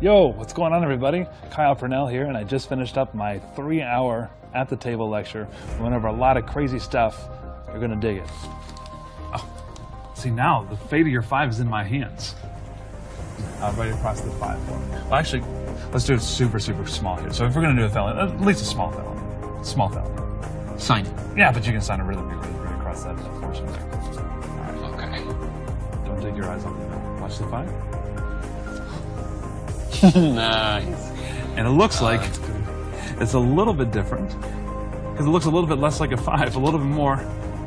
Yo, what's going on, everybody? Kyle Purnell here, and I just finished up my three hour at the table lecture. We went over a lot of crazy stuff. You're gonna dig it. Oh, see, now the fate of your five is in my hands. Uh, right across the five for. Well, actually, let's do it super, super small here. So if we're gonna do a felony, at least a small felony. Small felony. Sign it. Yeah, but you can sign a really big right, right across that portion there. Okay. Don't take your eyes off it. Watch the five. nice. And it looks oh, like that's it's a little bit different because it looks a little bit less like a five, a little bit more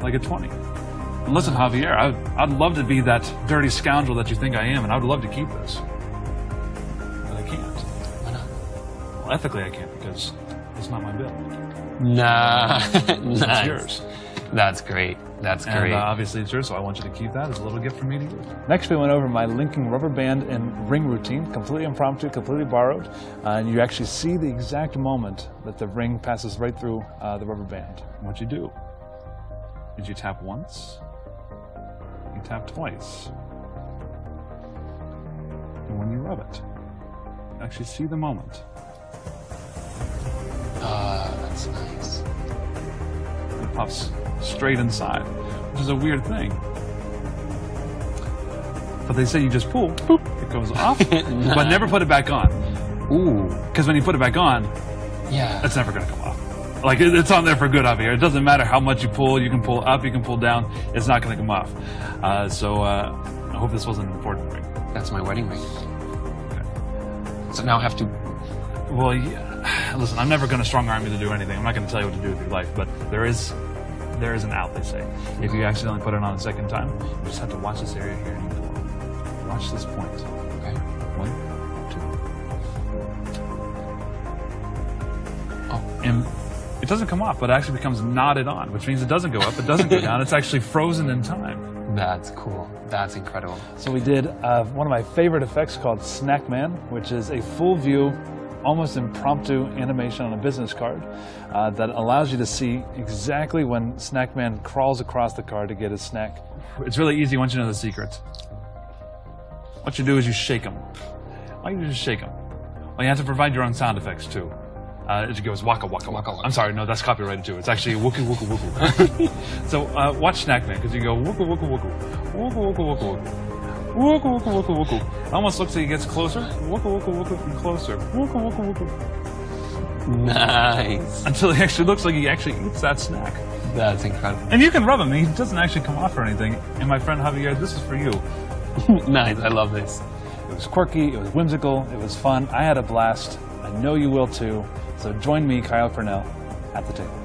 like a 20. And listen, Javier, I'd, I'd love to be that dirty scoundrel that you think I am, and I would love to keep this. But I can't. Why not? Well, ethically, I can't because it's not my bill. Nah. It's nice. yours. That's great. That's And great. uh, obviously it's yours, so I want you to keep that as a little gift from me to you. Next, we went over my linking rubber band and ring routine, completely impromptu, completely borrowed. Uh, and you actually see the exact moment that the ring passes right through uh, the rubber band. And what you do is you tap once, you tap twice. And when you rub it, you actually see the moment. Ah, that's nice. It puffs straight inside, which is a weird thing. But they say you just pull, boop, it goes off, but never put it back on. Ooh. Because when you put it back on, Yeah. it's never going to come off. Like it- it's on there for good up here. It doesn't matter how much you pull. You can pull up, you can pull down. It's not going to come off. Uh, so uh, I hope this wasn't an important ring. That's my wedding ring. So now I have to. Well, yeah. listen, I'm never going to strong arm you to do anything. I'm not going to tell you what to do with your life, but there is there is an out. They say if you accidentally put it on a second time, you just have to watch this area here and you pull. Watch this point. Okay. One, two. Oh. And it doesn't come off, but it actually becomes knotted on, which means it doesn't go up, it doesn't go down. It's actually frozen in time. That's cool. That's incredible. So we did uh, one of my favorite effects called Snack Man, which is a full view, almost impromptu animation on a business card uh, that allows you to see exactly when Snackman crawls across the card to get his snack. It's really easy once you know the secret. What you do is you shake them. All you do is shake them. Well, you have to provide your own sound effects too. Uh, it goes waka waka waka. waka. I'm sorry, no, that's copyrighted too. It's actually wooka wooka wooka. so uh, watch Snackman because you go wooka wooka, wooka wooka wooka wooka, wooka wooka wooka wooka. It almost looks like he gets closer. Wooka wooka wooka and closer. Wooka wooka wooka. Nice. Until he actually looks like he actually eats that snack. That's incredible. And you can rub him. He doesn't actually come off or anything. And my friend Javier, this is for you. nice. I love this. It was quirky, it was whimsical, it was fun. I had a blast. I know you will too. So join me, Kyle Purnell, at the table.